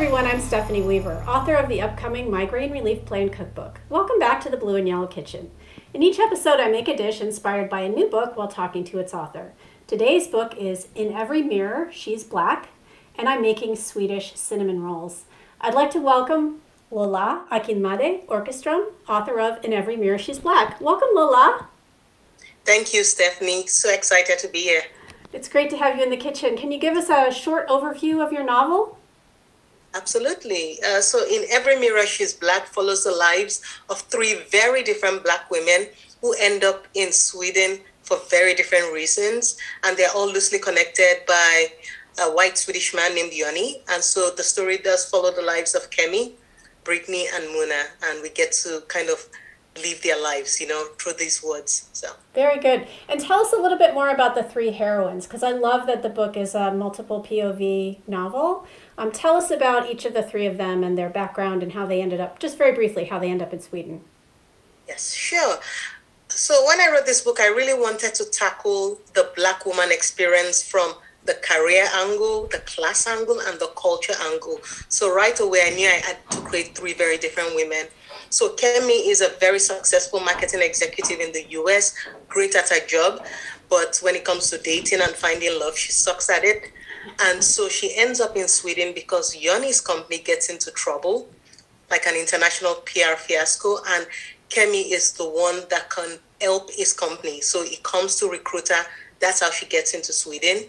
everyone, I'm Stephanie Weaver, author of the upcoming Migraine Relief Plan Cookbook. Welcome back to the Blue and Yellow Kitchen. In each episode, I make a dish inspired by a new book while talking to its author. Today's book is In Every Mirror, She's Black, and I'm making Swedish cinnamon rolls. I'd like to welcome Lola Akinmade Akerstrom, author of In Every Mirror, She's Black. Welcome, Lola. Thank you, Stephanie. So excited to be here. It's great to have you in the kitchen. Can you give us a short overview of your novel? Absolutely. Uh, so, in Every Mirror She's Black follows the lives of three very different Black women who end up in Sweden for very different reasons. And they're all loosely connected by a white Swedish man named Jonny. And so the story does follow the lives of Kemi, Brittany, and Muna. And we get to kind of live their lives, you know, through these words. So very good. And tell us a little bit more about the three heroines, because I love that the book is a multiple POV novel. Um, tell us about each of the three of them and their background and how they ended up, just very briefly, how they end up in Sweden. Yes, sure. So when I wrote this book, I really wanted to tackle the Black woman experience from the career angle, the class angle, and the culture angle. So right away, I knew I had to create three very different women. So Kemi is a very successful marketing executive in the US, great at her job, but when it comes to dating and finding love, she sucks at it. And so she ends up in Sweden because Jonny's company gets into trouble, like an international PR fiasco. And Kemi is the one that can help his company. So he comes to recruiter. That's how she gets into Sweden.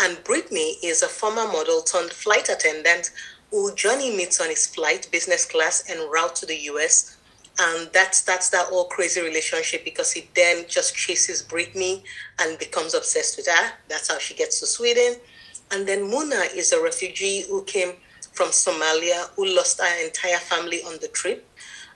And Brittany is a former model turned flight attendant who Jonny meets on his flight, business class, en route to the US. And that's that's that whole crazy relationship because he then just chases Brittany and becomes obsessed with her. That's how she gets to Sweden. And then Muna is a refugee who came from Somalia who lost her entire family on the trip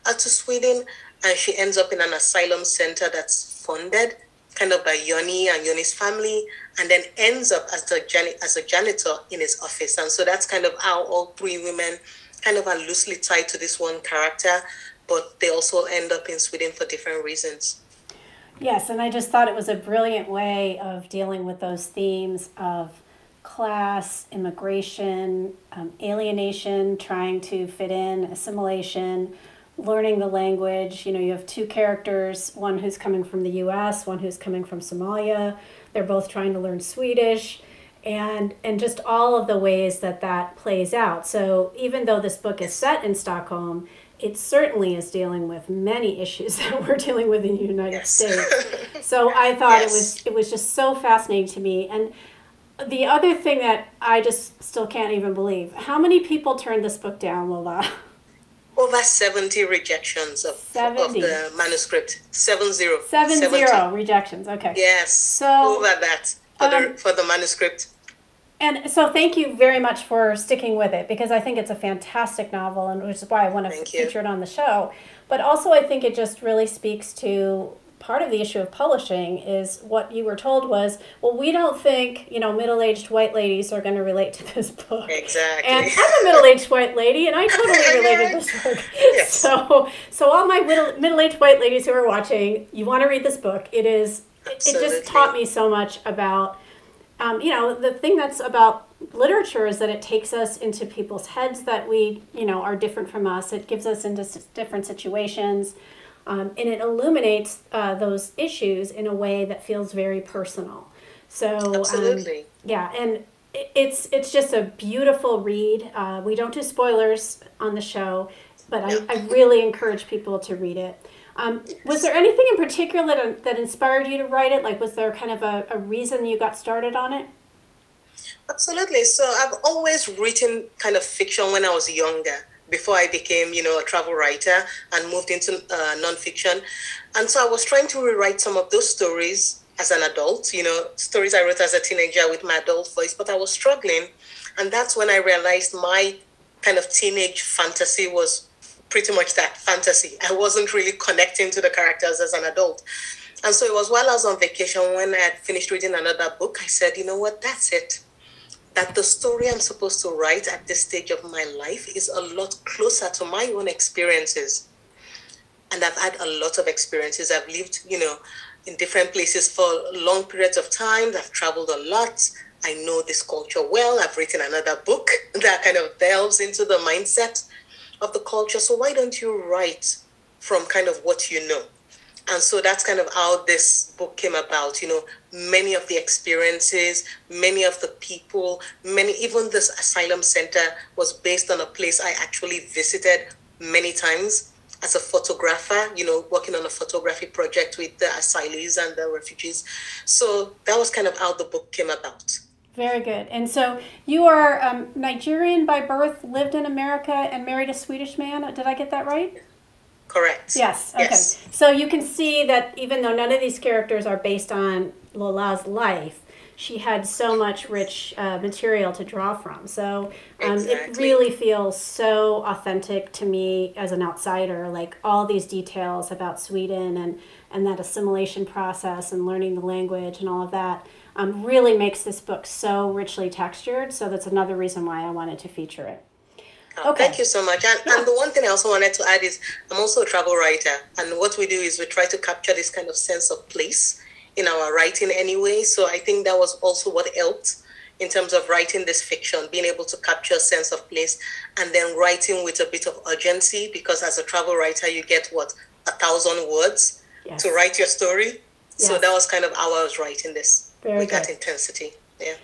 uh, to Sweden. And she ends up in an asylum center that's funded kind of by Jonny and Jonny's family, and then ends up as jan- as a janitor in his office. And so that's kind of how all three women kind of are loosely tied to this one character, but they also end up in Sweden for different reasons. Yes, and I just thought it was a brilliant way of dealing with those themes of class, immigration, um, alienation, trying to fit in, assimilation, learning the language. You know, you have two characters, one who's coming from the US, one who's coming from Somalia. They're both trying to learn Swedish. And, and just all of the ways that that plays out. So, even though this book is set in Stockholm, it certainly is dealing with many issues that we're dealing with in the United yes. States. So I thought yes. it was it was just so fascinating to me. And the other thing that I just still can't even believe how many people turned this book down, Lola? Over 70 rejections of, 70. of the manuscript. Seven zero. Seven 70. zero rejections. Okay. Yes. So over that for, um, the, for the manuscript. And so thank you very much for sticking with it because I think it's a fantastic novel and which is why I want to feature it on the show. But also I think it just really speaks to part of the issue of publishing is what you were told was, well, we don't think, you know, middle-aged white ladies are going to relate to this book. Exactly. And I'm a middle-aged white lady, and I totally related to this book. Yes. So, so all my middle, middle-aged white ladies who are watching, you want to read this book. It is, Absolutely. it just taught me so much about, um, you know, the thing that's about literature is that it takes us into people's heads that we, you know, are different from us. It gives us into different situations. Um, and it illuminates uh, those issues in a way that feels very personal. So um, absolutely, um, yeah, and it's it's just a beautiful read. Uh, we don't do spoilers on the show, but I, I really encourage people to read it. Um, was there anything in particular that, that inspired you to write it? Like, was there kind of a, a reason you got started on it? Absolutely. So I've always written kind of fiction when I was younger before I became, you know, a travel writer and moved into uh, nonfiction. And so I was trying to rewrite some of those stories as an adult, you know, stories I wrote as a teenager with my adult voice, but I was struggling. And that's when I realized my kind of teenage fantasy was pretty much that fantasy. I wasn't really connecting to the characters as an adult. And so it was while I was on vacation when I had finished reading another book, I said, you know what, that's it that the story I'm supposed to write at this stage of my life is a lot closer to my own experiences. And I've had a lot of experiences. I've lived, you know, in different places for long periods of time. I've traveled a lot. I know this culture well. I've written another book that kind of delves into the mindset of the culture. So why don't you write from kind of what you know? And so that's kind of how this book came about. You know, many of the experiences, many of the people, many, even this asylum center was based on a place I actually visited many times as a photographer, you know, working on a photography project with the asylees and the refugees. So that was kind of how the book came about. Very good. And so you are um, Nigerian by birth, lived in America, and married a Swedish man. Did I get that right? Correct. Yes. Okay. Yes. So you can see that even though none of these characters are based on Lola's life, she had so much rich uh, material to draw from. So um, exactly. it really feels so authentic to me as an outsider. Like all these details about Sweden and and that assimilation process and learning the language and all of that um, really makes this book so richly textured. So that's another reason why I wanted to feature it. Oh, okay. Thank you so much. And, yeah. and the one thing I also wanted to add is I'm also a travel writer. And what we do is we try to capture this kind of sense of place in our writing anyway. So I think that was also what helped in terms of writing this fiction, being able to capture a sense of place and then writing with a bit of urgency because as a travel writer, you get what, a thousand words yes. to write your story. Yes. So that was kind of how I was writing this Very with good. that intensity. Yeah.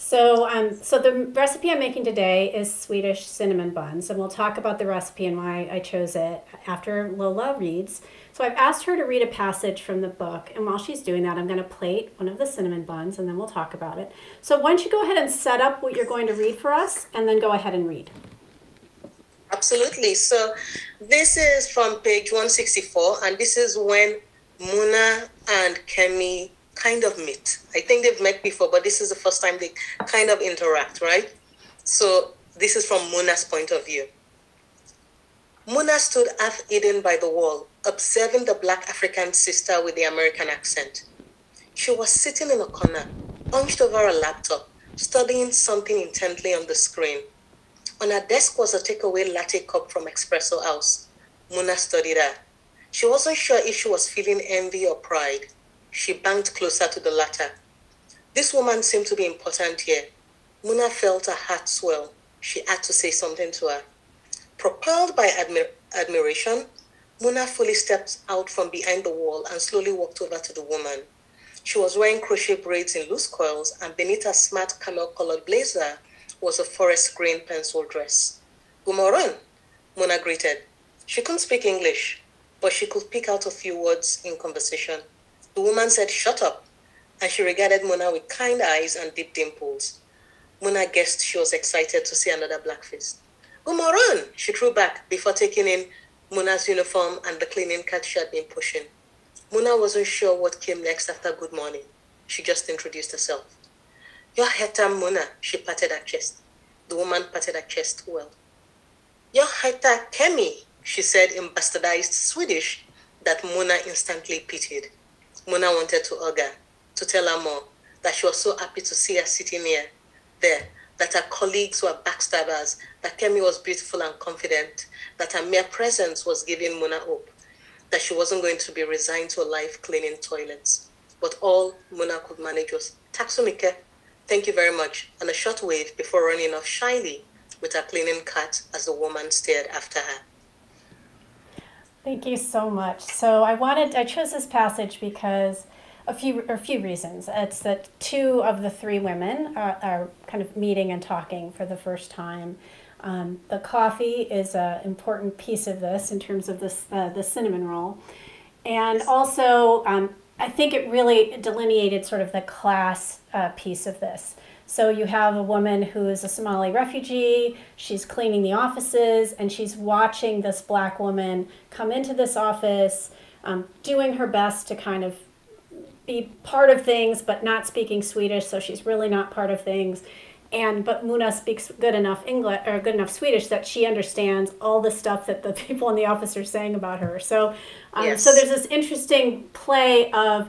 So, um, so the recipe I'm making today is Swedish cinnamon buns, and we'll talk about the recipe and why I chose it after Lola reads. So I've asked her to read a passage from the book, and while she's doing that, I'm going to plate one of the cinnamon buns, and then we'll talk about it. So why don't you go ahead and set up what you're going to read for us, and then go ahead and read. Absolutely. So this is from page 164, and this is when Muna and Kemi kind of meet. I think they've met before, but this is the first time they kind of interact, right? So this is from Muna's point of view. Muna stood half hidden by the wall, observing the black African sister with the American accent. She was sitting in a corner, hunched over a laptop, studying something intently on the screen. On her desk was a takeaway latte cup from Espresso House. Muna studied her. She wasn't sure if she was feeling envy or pride. She banked closer to the latter. This woman seemed to be important here. Muna felt her heart swell. She had to say something to her. Propelled by admir- admiration, Muna fully stepped out from behind the wall and slowly walked over to the woman. She was wearing crochet braids in loose coils, and beneath her smart camel colored blazer was a forest green pencil dress. Gumoran, Muna greeted. She couldn't speak English, but she could pick out a few words in conversation. The woman said, Shut up. And she regarded Muna with kind eyes and deep dimples. Muna guessed she was excited to see another black face. Umaran, she threw back before taking in Muna's uniform and the cleaning cart she had been pushing. Muna wasn't sure what came next after good morning. She just introduced herself. Your Heta Muna, she patted her chest. The woman patted her chest well. Your Heta Kemi, she said in bastardized Swedish that Muna instantly pitied. Muna wanted to her, to tell her more, that she was so happy to see her sitting here, there, that her colleagues were backstabbers, that Kemi was beautiful and confident, that her mere presence was giving Muna hope, that she wasn't going to be resigned to a life cleaning toilets. But all Muna could manage was, Tack så mycket, thank you very much, and a short wave before running off shyly with her cleaning cart as the woman stared after her. Thank you so much. So I wanted I chose this passage because a few or a few reasons. It's that two of the three women are, are kind of meeting and talking for the first time. Um, the coffee is an important piece of this in terms of this uh, the cinnamon roll, and also um, I think it really delineated sort of the class uh, piece of this. So you have a woman who is a Somali refugee, she's cleaning the offices, and she's watching this black woman come into this office, um, doing her best to kind of be part of things, but not speaking Swedish, so she's really not part of things. And but Muna speaks good enough English or good enough Swedish that she understands all the stuff that the people in the office are saying about her. So, um, yes. so there's this interesting play of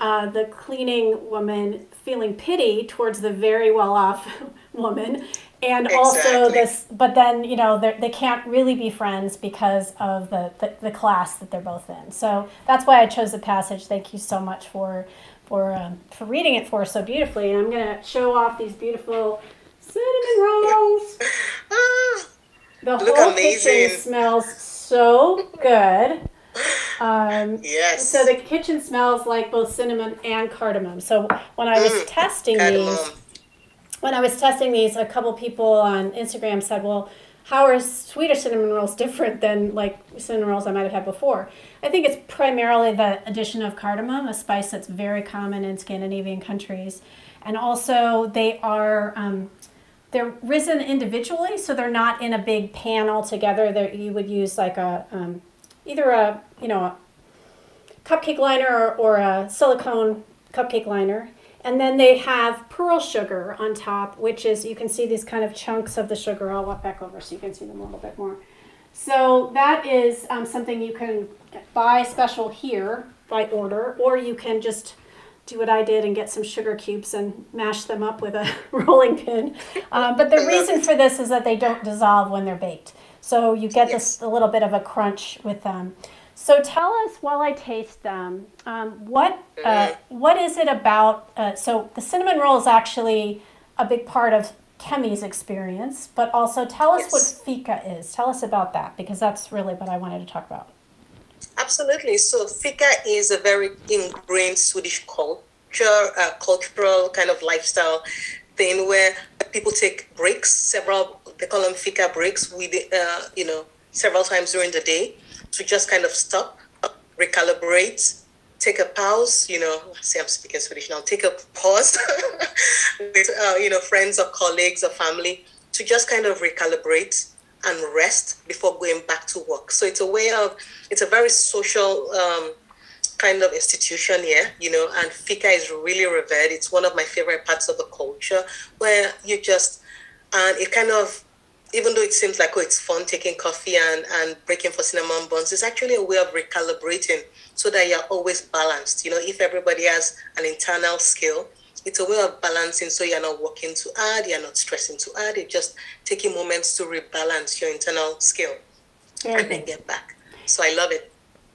uh, the cleaning woman feeling pity towards the very well off woman and exactly. also this but then you know they can't really be friends because of the, the, the class that they're both in so that's why i chose the passage thank you so much for for um, for reading it for us so beautifully. And I'm going to show off these beautiful cinnamon rolls. Ah, The Look whole amazing. kitchen smells so good. Um, yes. so the kitchen smells like both cinnamon and cardamom. So when I was Mm, testing cardamom. these, when I was testing these, a couple people on Instagram said, "Well, how are Swedish cinnamon rolls different than like cinnamon rolls I might have had before?" I think it's primarily the addition of cardamom, a spice that's very common in Scandinavian countries, and also they are. Um, they're risen individually, so they're not in a big pan all together. That you would use like a um, either a you know a cupcake liner or, or a silicone cupcake liner. And then they have pearl sugar on top, which is, you can see these kind of chunks of the sugar. I'll walk back over so you can see them a little bit more. So that is um, something you can buy special here by order, or you can just do what I did and get some sugar cubes and mash them up with a rolling pin. Um, but the reason for this is that they don't dissolve when they're baked. So you get Yes. this a little bit of a crunch with them. So tell us while I taste them, um, what uh, what is it about? Uh, so the cinnamon roll is actually a big part of Kemi's experience, but also tell us Yes. what fika is. Tell us about that because that's really what I wanted to talk about. Absolutely. So fika is a very ingrained Swedish culture, uh, cultural kind of lifestyle thing where people take breaks, several, they call them fika breaks, with, uh, you know, several times during the day to just kind of stop, recalibrate, take a pause, you know, see I'm speaking Swedish now, take a pause with, uh, you know, friends or colleagues or family to just kind of recalibrate and rest before going back to work. So it's a way of, it's a very social um, kind of institution here, you know, and fika is really revered. It's one of my favorite parts of the culture where you just, and it kind of, even though it seems like oh it's fun taking coffee and, and breaking for cinnamon buns, it's actually a way of recalibrating so that you're always balanced. You know, if everybody has an internal skill, it's a way of balancing so you're not working too hard, you're not stressing too hard, you're just taking moments to rebalance your internal skill Very and then get back. So I love it.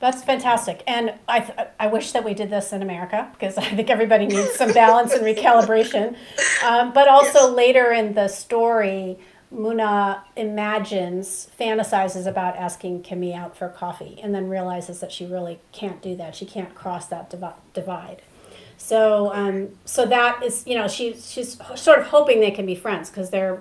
That's fantastic, and I th- I wish that we did this in America because I think everybody needs some balance and recalibration. Um, but also Yes. later in the story, Muna imagines, fantasizes about asking Kemi out for coffee, and then realizes that she really can't do that. She can't cross that divi- divide. So um, so that is you know she she's sort of hoping they can be friends because they're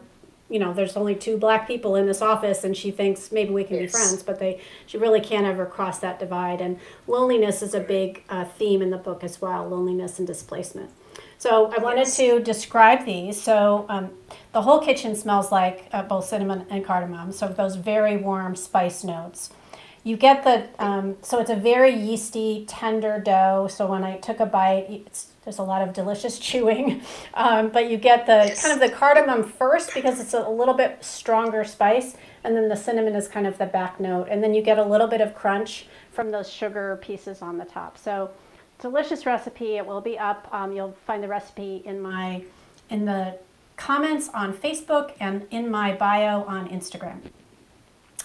you know there's only two black people in this office and she thinks maybe we can be friends but they she really can't ever cross that divide. And loneliness is a big uh, theme in the book as well loneliness and displacement. So i wanted Yes. to describe these. So um, the whole kitchen smells like uh, both cinnamon and cardamom. So those very warm spice notes you get the um, so it's a very yeasty tender dough. So when i took a bite it's, there's a lot of delicious chewing. Um, but you get the Yes. kind of the cardamom first because it's a little bit stronger spice and then the cinnamon is kind of the back note. And then you get a little bit of crunch from those sugar pieces on the top. So delicious recipe. It will be up. Um, you'll find the recipe in my in the comments on facebook and in my bio on instagram.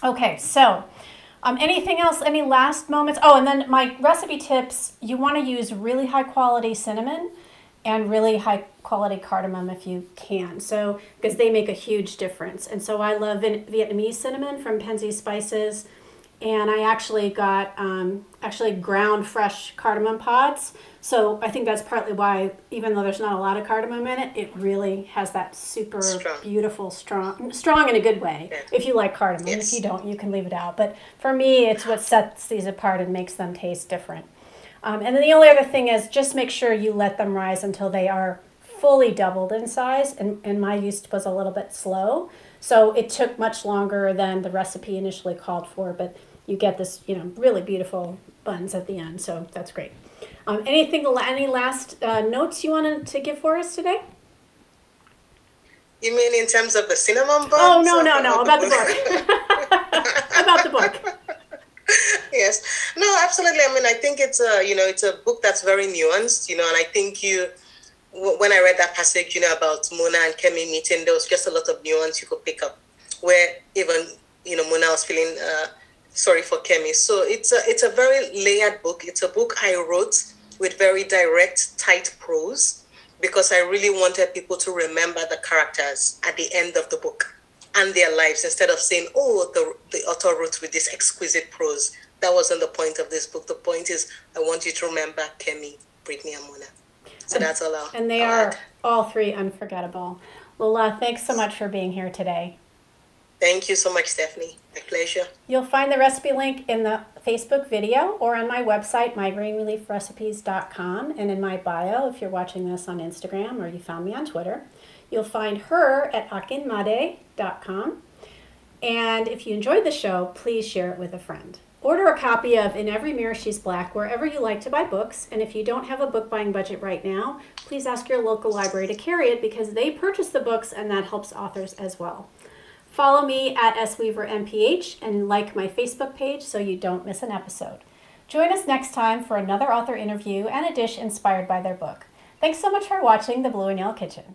Okay, so um, anything else? Any last moments? Oh, and then my recipe tips you want to use really high quality cinnamon and really high quality cardamom if you can. So, because they make a huge difference. And so I love Vietnamese cinnamon from Penzeys Spices. And I actually got um, actually ground fresh cardamom pods. So I think that's partly why, even though there's not a lot of cardamom in it, it really has that super Strong. beautiful, strong, strong in a good way. Yeah. If you like cardamom, Yes. if you don't, you can leave it out. But for me, it's what sets these apart and makes them taste different. Um, and then the only other thing is just make sure you let them rise until they are fully doubled in size. And, and my yeast was a little bit slow. So it took much longer than the recipe initially called for, but you get this, you know, really beautiful buns at the end. So that's great. Um, anything, any last uh, notes you wanted to give for us today? You mean in terms of the cinnamon buns? Oh, no, no, no, about the book. about the book. yes no absolutely i mean i think it's a you know it's a book that's very nuanced you know and i think you when i read that passage you know about muna and kemi meeting there was just a lot of nuance you could pick up where even you know muna was feeling uh, sorry for kemi so it's a it's a very layered book it's a book i wrote with very direct, tight prose because I really wanted people to remember the characters at the end of the book and their lives instead of saying, oh, the, the author wrote with this exquisite prose. That wasn't the point of this book. The point is, I want you to remember Kemi, Brittany, and Muna. So and, that's all. I'll, and they I'll are add. all three unforgettable. Lola, thanks so much for being here today. Thank you so much, Stephanie. My pleasure. You'll find the recipe link in the Facebook video or on my website, migraine-relief-recipes.com, and in my bio if you're watching this on Instagram or you found me on Twitter. You'll find her at akinmade.com. And if you enjoyed the show, please share it with a friend. Order a copy of In Every Mirror She's Black wherever you like to buy books. And if you don't have a book buying budget right now, please ask your local library to carry it because they purchase the books and that helps authors as well. Follow me at sweavermph and like my Facebook page so you don't miss an episode. Join us next time for another author interview and a dish inspired by their book. Thanks so much for watching The Blue and Yellow Kitchen.